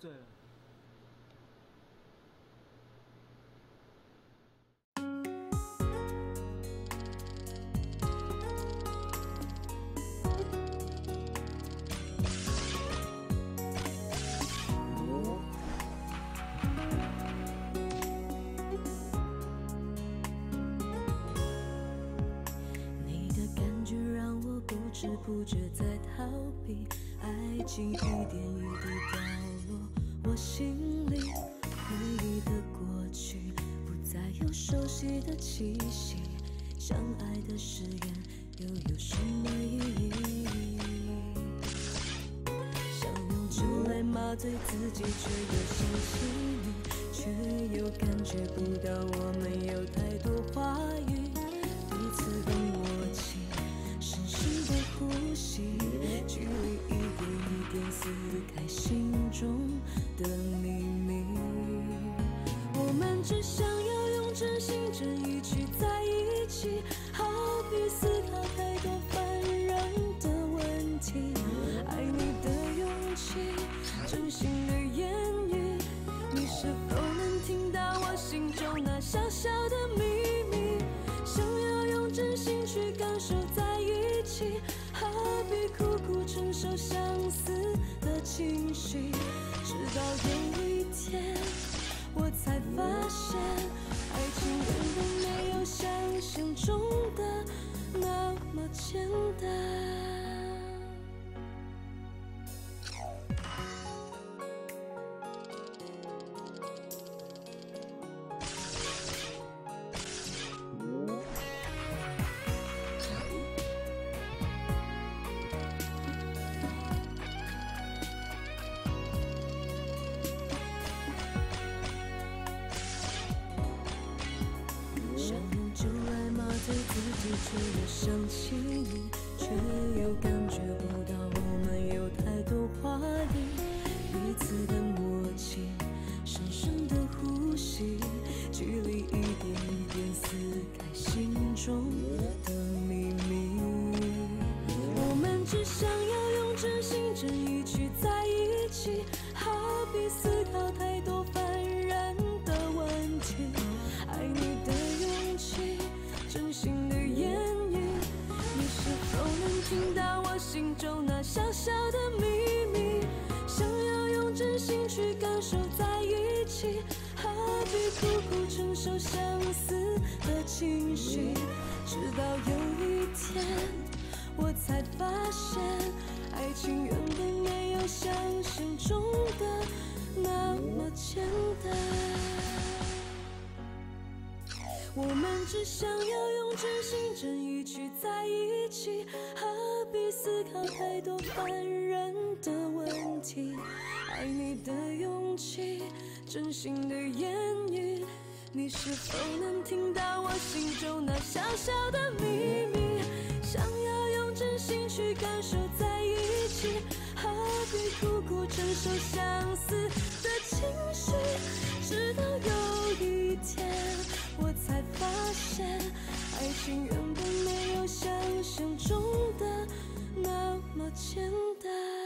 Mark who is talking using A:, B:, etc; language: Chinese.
A: 醉了。
B: 你的感觉让我不知不觉在逃避，爱情一点一滴掉落我心里，回忆的过去不再有熟悉的气息，相爱的誓言又有什么意义？想用酒来麻醉自己，却又想起你，却又感觉不到我们有太多话语，彼此都就在一起，何必苦苦承受相思的情绪？直到有一天，我才发现，爱情根本没有想象中的那么简单。想起你，却又感觉不到我们有太多话题，彼此的默契，深深的呼吸，距离一点一点撕开心中小小的秘密？想要用真心去感受在一起，何必苦苦承受相思的情绪？直到有一天，我才发现，爱情原本没有想象中的那么简单。我们只想要用真心真意去在一起，何必思考太多烦人的问题？爱你的勇气，真心的言语，你是否能听到我心中那小小的秘密？想要用真心去感受在一起，何必苦苦承受相思的情绪？直到有一天，我才发现，爱情原本没有想象中多简单。